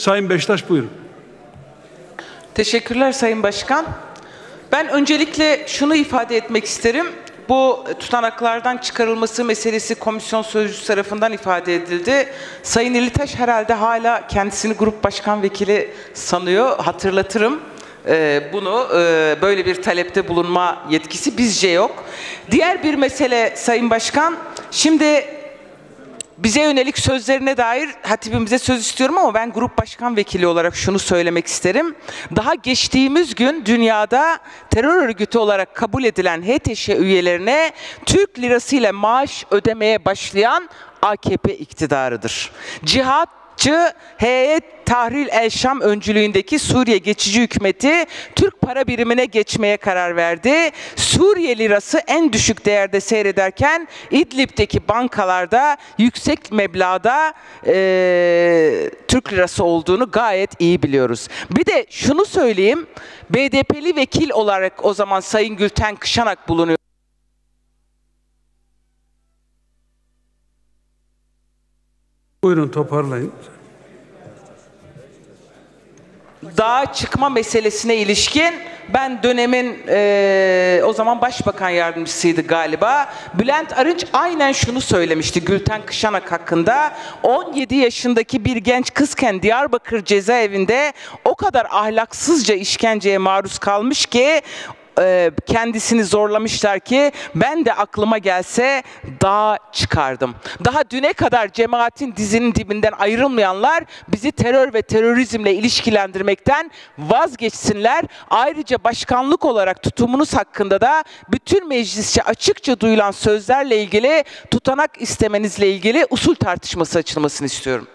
Sayın Beştaş buyurun. Teşekkürler Sayın Başkan. Ben öncelikle şunu ifade etmek isterim. Bu tutanaklardan çıkarılması meselesi komisyon sözcüsü tarafından ifade edildi. Sayın İlitaş herhalde hala kendisini grup başkan vekili sanıyor. Hatırlatırım. Ee, bunu e, böyle bir talepte bulunma yetkisi bizce yok. Diğer bir mesele Sayın Başkan. Şimdi bize yönelik sözlerine dair hatibimize söz istiyorum ama ben grup başkan vekili olarak şunu söylemek isterim. Daha geçtiğimiz gün dünyada terör örgütü olarak kabul edilen HTŞ üyelerine Türk lirasıyla maaş ödemeye başlayan AKP iktidarıdır. Cihat Cı Heyet Tahrir El Şam öncülüğündeki Suriye geçici hükümeti Türk para birimine geçmeye karar verdi. Suriye lirası en düşük değerde seyrederken İdlib'deki bankalarda yüksek meblağda eee, Türk lirası olduğunu gayet iyi biliyoruz. Bir de şunu söyleyeyim. BDP'li vekil olarak o zaman Sayın Gülten Kışanak bulunuyor. Buyurun toparlayın. dağa çıkma meselesine ilişkin ben dönemin eee, o zaman başbakan yardımcısıydı galiba. Bülent Arınç aynen şunu söylemişti Gülten Kışanak hakkında. 17 yaşındaki bir genç kızken Diyarbakır cezaevinde o kadar ahlaksızca işkenceye maruz kalmış ki e, kendisini zorlamışlar ki ben de aklıma gelse dağa çıkardım. Daha düne kadar cemaatin dizinin dibinden ayrılmayanlar bizi terör ve terörizmle ilişkilendirmekten vazgeçsinler. Ayrıca başkanlık olarak tutumunuz hakkında da bütün meclisçe açıkça duyulan sözlerle ilgili tutanak istemenizle ilgili usul tartışması açılmasını istiyorum.